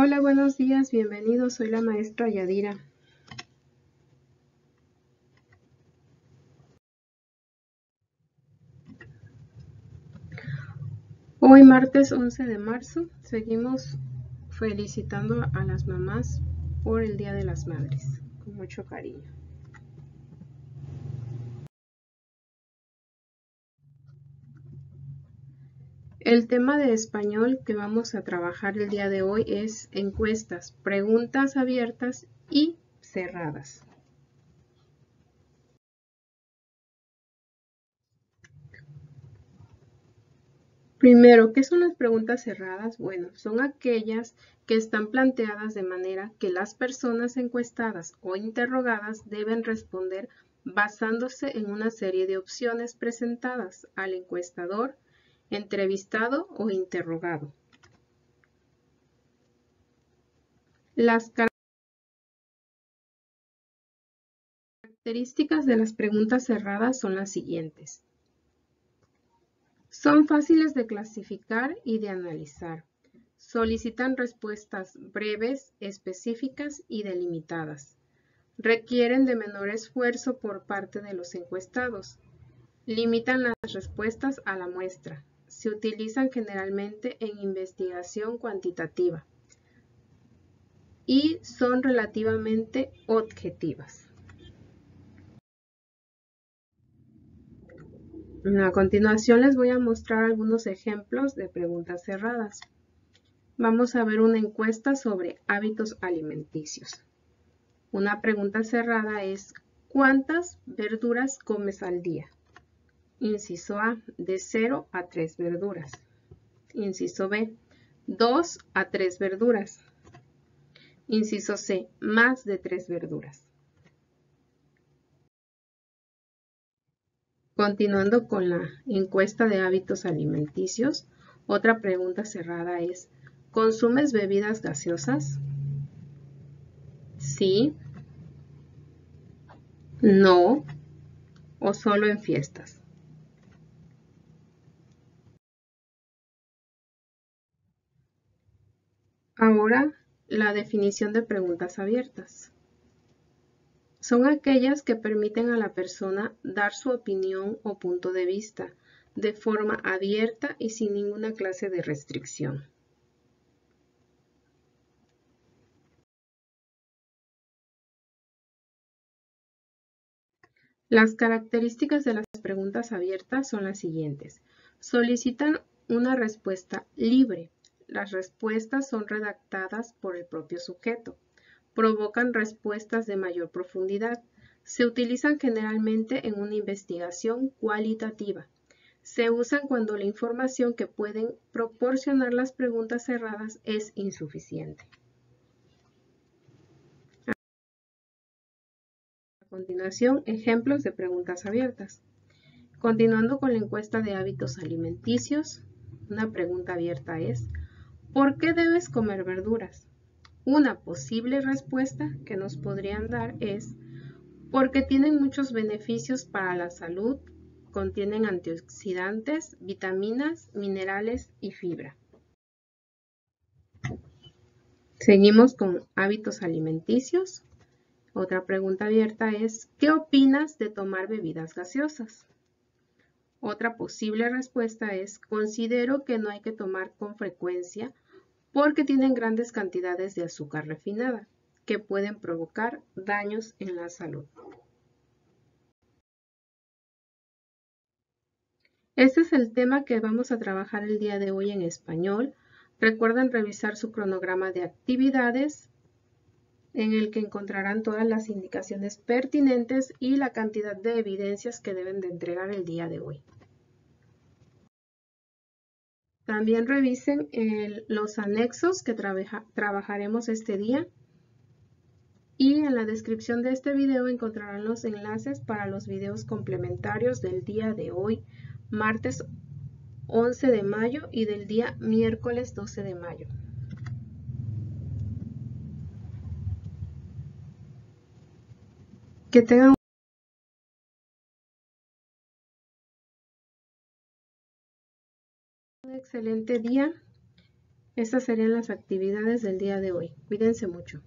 Hola, buenos días, bienvenidos. Soy la maestra Yadira. Hoy martes 11 de marzo seguimos felicitando a las mamás por el Día de las Madres, con mucho cariño. El tema de español que vamos a trabajar el día de hoy es encuestas, preguntas abiertas y cerradas. Primero, ¿qué son las preguntas cerradas? Bueno, son aquellas que están planteadas de manera que las personas encuestadas o interrogadas deben responder basándose en una serie de opciones presentadas al encuestador, entrevistado o interrogado. Las características de las preguntas cerradas son las siguientes. Son fáciles de clasificar y de analizar. Solicitan respuestas breves, específicas y delimitadas. Requieren de menor esfuerzo por parte de los encuestados. Limitan las respuestas a la muestra se utilizan generalmente en investigación cuantitativa y son relativamente objetivas. A continuación les voy a mostrar algunos ejemplos de preguntas cerradas. Vamos a ver una encuesta sobre hábitos alimenticios. Una pregunta cerrada es ¿cuántas verduras comes al día? Inciso A, de 0 a 3 verduras. Inciso B, 2 a 3 verduras. Inciso C, más de 3 verduras. Continuando con la encuesta de hábitos alimenticios, otra pregunta cerrada es, ¿consumes bebidas gaseosas? Sí, no o solo en fiestas. Ahora, la definición de preguntas abiertas. Son aquellas que permiten a la persona dar su opinión o punto de vista de forma abierta y sin ninguna clase de restricción. Las características de las preguntas abiertas son las siguientes. Solicitan una respuesta libre, las respuestas son redactadas por el propio sujeto. Provocan respuestas de mayor profundidad. Se utilizan generalmente en una investigación cualitativa. Se usan cuando la información que pueden proporcionar las preguntas cerradas es insuficiente. A continuación, ejemplos de preguntas abiertas. Continuando con la encuesta de hábitos alimenticios, una pregunta abierta es, ¿Por qué debes comer verduras? Una posible respuesta que nos podrían dar es porque tienen muchos beneficios para la salud, contienen antioxidantes, vitaminas, minerales y fibra. Seguimos con hábitos alimenticios. Otra pregunta abierta es, ¿qué opinas de tomar bebidas gaseosas? Otra posible respuesta es, considero que no hay que tomar con frecuencia porque tienen grandes cantidades de azúcar refinada que pueden provocar daños en la salud. Este es el tema que vamos a trabajar el día de hoy en español. Recuerden revisar su cronograma de actividades en el que encontrarán todas las indicaciones pertinentes y la cantidad de evidencias que deben de entregar el día de hoy. También revisen los anexos que trabajaremos este día. Y en la descripción de este video encontrarán los enlaces para los videos complementarios del día de hoy, martes 11 de mayo y del día miércoles 12 de mayo. Que tengan un excelente día. Estas serían las actividades del día de hoy. Cuídense mucho.